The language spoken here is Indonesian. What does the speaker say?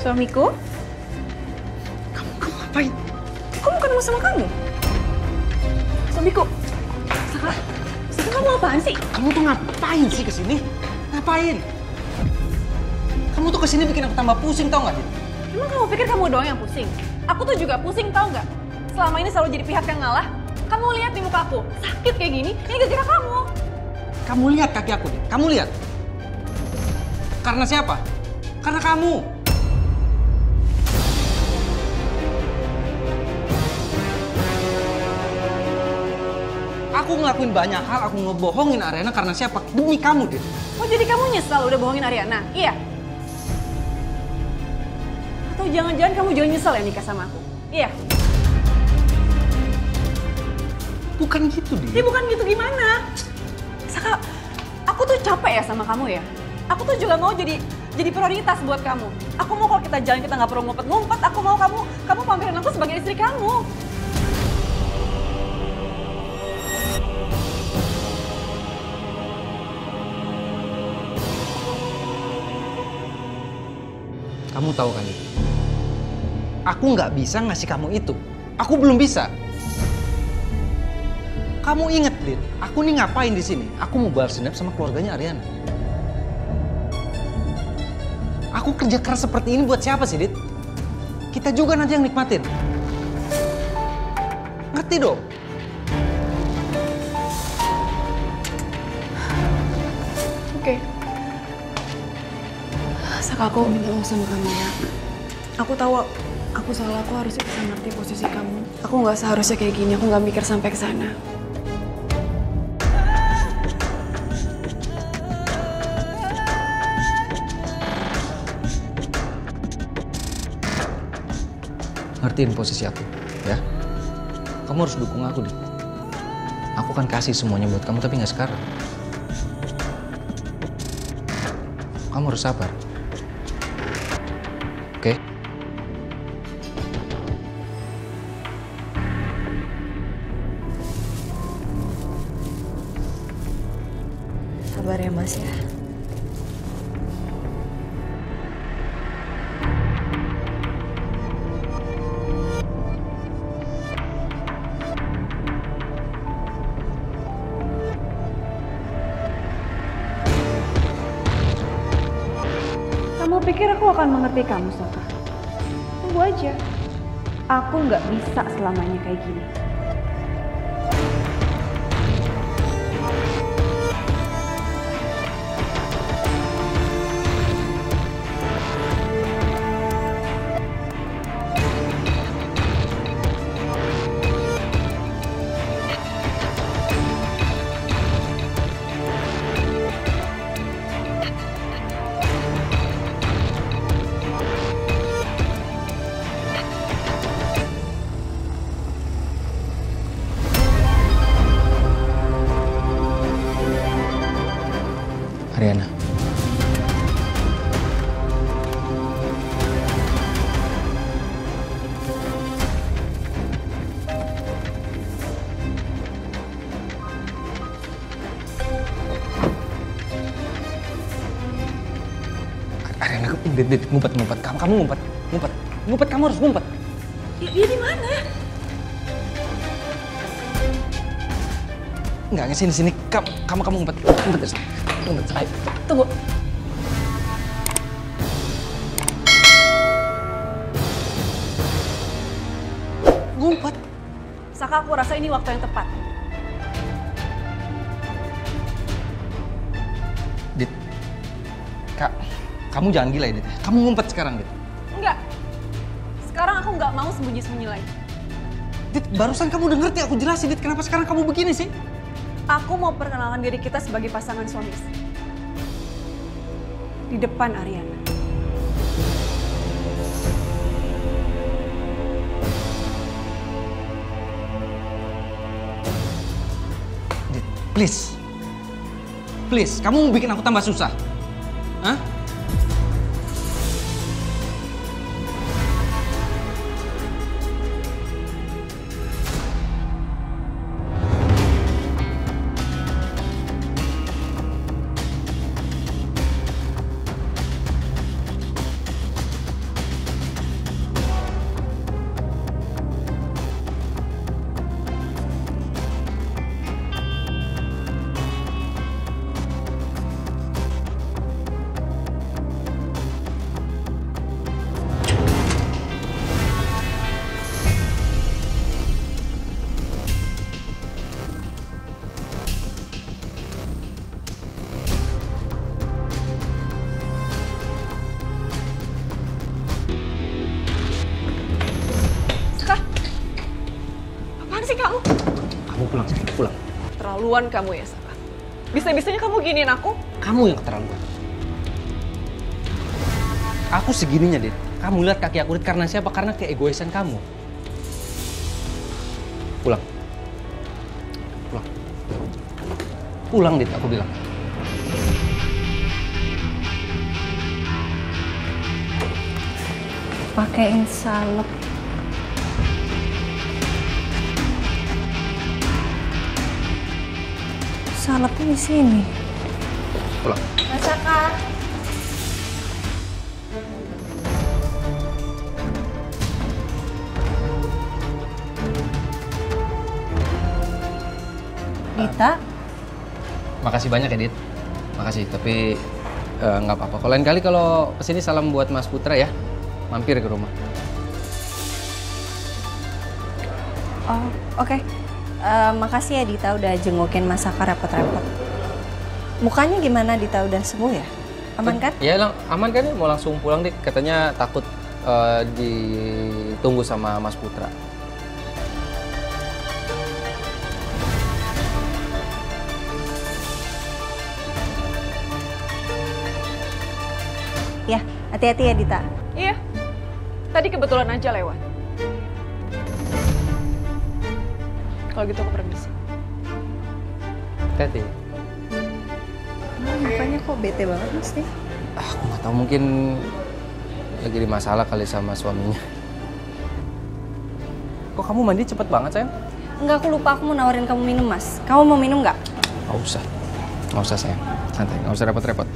Suamiku? Kamu, kamu ngapain? Kok bukan mau sama kamu? Suamiku. Saka, Saka kamu apaan sih? Kamu tuh ngapain sih ke sini? Ngapain? Kamu tuh ke sini bikin aku tambah pusing tau gak, Dit? Emang kamu pikir kamu doang yang pusing? Aku tuh juga pusing tau nggak? Selama ini selalu jadi pihak yang ngalah. Kamu lihat di muka aku, sakit kayak gini, ini gara-gara kamu. Kamu lihat kaki aku, Dit. Kamu lihat. Karena siapa? Karena kamu. Aku ngelakuin banyak hal, aku ngebohongin Arena karena siapa? Demi kamu, Dit. Oh jadi kamu nyesal udah bohongin Ariana? Iya? Atau jangan-jangan kamu juga nyesel ya nikah sama aku? Iya? Bukan gitu, Dit. Ya bukan gitu gimana? Saka, aku tuh capek ya sama kamu ya. Aku tuh juga mau jadi jadi prioritas buat kamu. Aku mau kalau kita jalan kita nggak perlu ngumpet-ngumpet. Aku mau kamu kamu pampirin aku sebagai istri kamu. Kamu tahu kan? Aku nggak bisa ngasih kamu itu. Aku belum bisa. Kamu inget, Dit? Aku nih ngapain di sini? Aku mau balas dendam sama keluarganya Ariana. Aku kerja keras seperti ini buat siapa sih, Dit? Kita juga nanti yang nikmatin. Ngerti dong? Oke. Saka aku minta maaf sama kamu ya. Aku tahu aku salah, aku harusnya bisa ngerti posisi kamu. Aku nggak seharusnya kayak gini, aku nggak mikir sampai ke sana. Ngertiin posisi aku, ya. Kamu harus dukung aku, Dit. Aku kan kasih semuanya buat kamu, tapi nggak sekarang. Kamu harus sabar. Sabar ya Mas ya. Kamu pikir aku akan mengerti kamu, Saka? Tunggu aja. Aku nggak bisa selamanya kayak gini. Dit, dit, ngumpet, ngumpet. Kamu, kamu ngumpet, ngumpet. Ngumpet, kamu harus ngumpet. Ya, dia di mana? Enggak, nggak sini, sini. Kamu, kamu, kamu ngumpet. Ngumpet, terus. ngumpet. Ayo. Tunggu. Ngumpet. Saka aku rasa ini waktu yang tepat. Dit, kak, kamu jangan gila ya, Dit. Kamu ngumpet sekarang, Dit. Enggak. Sekarang aku nggak mau sembunyi-sembunyi lagi. Dit, barusan kamu udah ngerti aku jelasin, Dit. Kenapa sekarang kamu begini sih? Aku mau perkenalkan diri kita sebagai pasangan suami istri. Di depan Ariana. Dit, please. Please, kamu mau bikin aku tambah susah. Hah? Keterlaluan kamu ya, Saka. Bisa-bisanya kamu giniin aku? Kamu yang keterlaluan. Aku segininya, Dit. Kamu lihat kaki aku, Dit, karena siapa? Karena keegoisan kamu. Pulang. Pulang. Pulang, Dit, aku bilang. Pakein salep. Salepnya di sini. Pulang. Masakan. Dita, Makasih banyak, Edit. Makasih, tapi eh, nggak apa-apa. Kalau lain kali kalau ke sini salam buat Mas Putra ya. Mampir ke rumah. oh oke. Eh, makasih ya Dita udah jengukin Masaka repot-repot. Mukanya gimana Dita udah sembuh ya? Aman kan? Ya, lang aman kan? Mau langsung pulang, Dit. Katanya takut eh, ditunggu sama Mas Putra. Ya, hati-hati ya Dita. Iya. Tadi kebetulan aja lewat. Kalau gitu aku permisi. Hati. mukanya kok bete banget mas nih? Ah, aku nggak tahu mungkin lagi di masalah kali sama suaminya. Kok kamu mandi cepet banget sayang? Enggak, aku lupa aku mau nawarin kamu minum mas. Kamu mau minum nggak? Nggak usah, nggak usah sayang. Santai, nggak usah repot-repot.